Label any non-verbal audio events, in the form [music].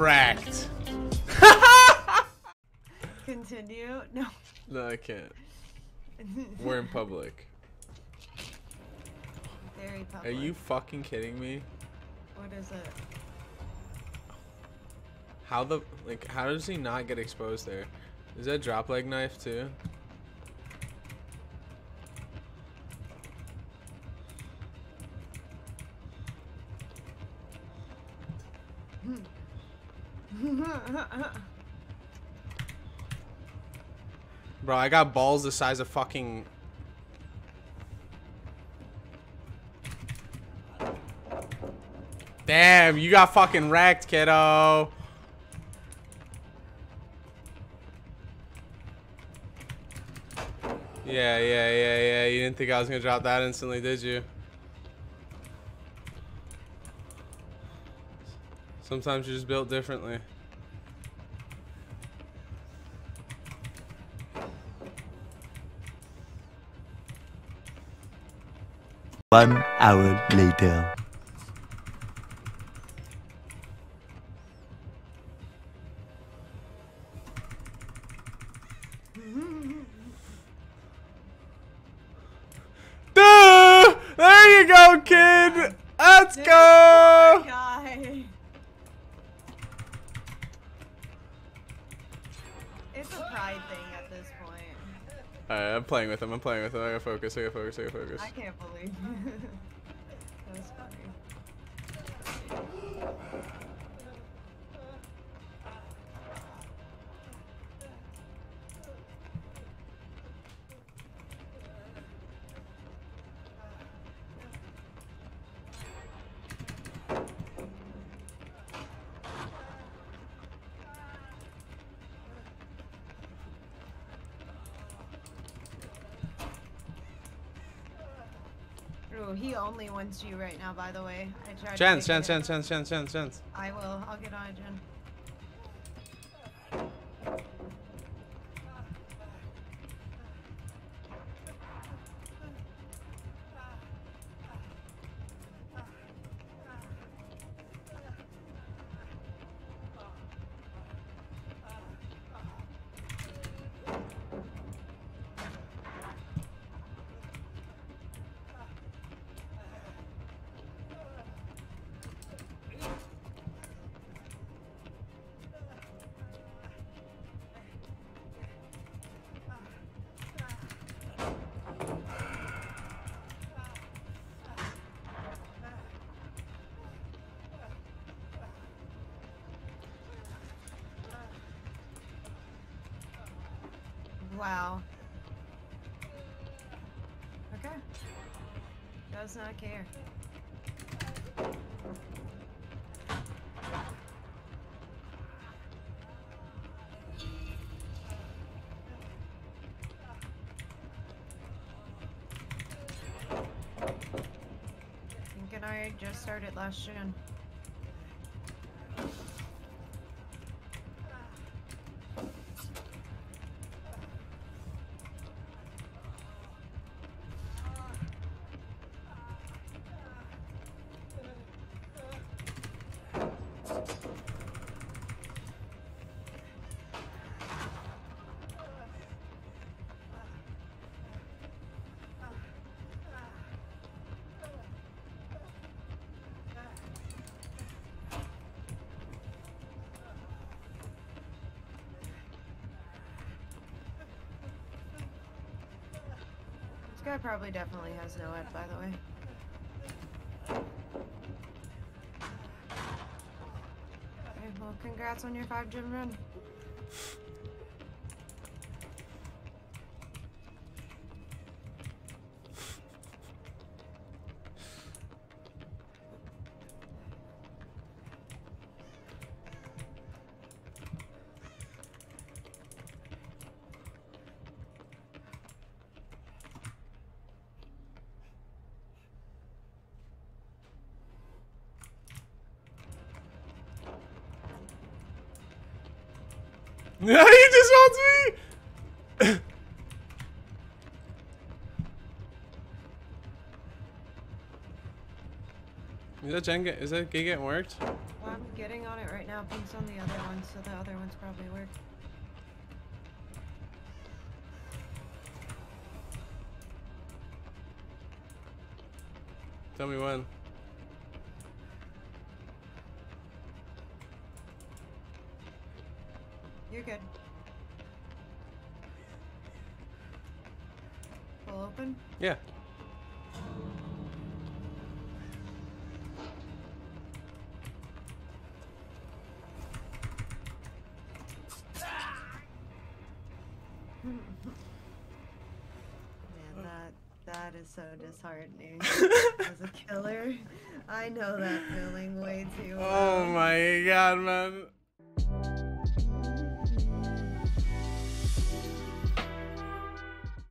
wrecked. [laughs] Continue? No. No, I can't. We're in public. Very public. Are you fucking kidding me? What is it? How the like? How does he not get exposed there? Is that drop leg knife too? [laughs] Bro, I got balls the size of fucking. Damn, you got fucking wrecked, kiddo. Yeah, yeah, yeah, yeah. You didn't think I was gonna drop that instantly, did you? Sometimes you're just built differently. One hour later. Duh! There you go, kid. Let's go. It's a pride thing at this point. Alright, I'm playing with him. I'm playing with him. I gotta focus. I gotta focus. I gotta focus. I can't believe [laughs] that was funny. Ooh, he only wants you right now, by the way. I tried Chance, chance, chance, chance, chance, chance, chance. I will. I'll get on it, Jen. Wow. Okay. Does not care. Think and I just started last June. Guy probably definitely has NOED, by the way. Okay, well, congrats on your five gen run. [laughs] he just wants me. Is that Jen? Get, is that gate getting worked? Well, I'm getting on it right now. Pink's on the other one, so the other one's probably worked. Tell me when. You're good. Full open? Yeah. Man, oh. that that is so disheartening. [laughs] As a killer, I know that feeling way too well. Oh my god, man.